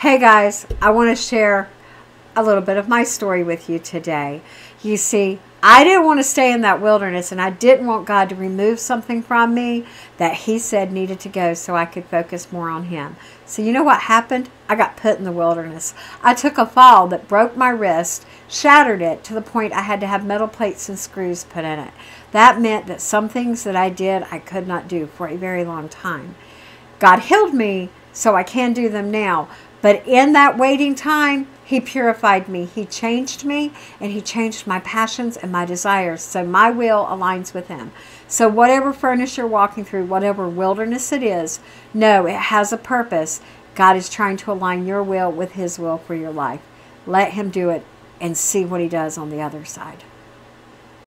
Hey guys, I want to share a little bit of my story with you today. You see, I didn't want to stay in that wilderness and I didn't want God to remove something from me that He said needed to go so I could focus more on Him. So, you know what happened? I got put in the wilderness. I took a fall that broke my wrist, shattered it to the point I had to have metal plates and screws put in it. That meant that some things that I did I could not do for a very long time. God healed me so I can do them now. But in that waiting time, He purified me. He changed me and He changed my passions and my desires. So my will aligns with Him. So, whatever furnace you're walking through, whatever wilderness it is, know it has a purpose. God is trying to align your will with His will for your life. Let Him do it and see what He does on the other side.